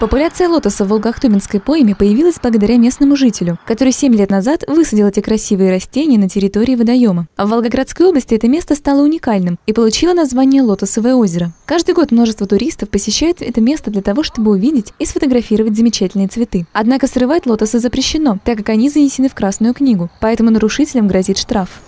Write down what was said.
Популяция лотоса в Волгохтубинской пойме появилась благодаря местному жителю, который 7 лет назад высадил эти красивые растения на территории водоема. В Волгоградской области это место стало уникальным и получило название Лотосовое озеро. Каждый год множество туристов посещают это место для того, чтобы увидеть и сфотографировать замечательные цветы. Однако срывать лотосы запрещено, так как они занесены в Красную книгу, поэтому нарушителям грозит штраф.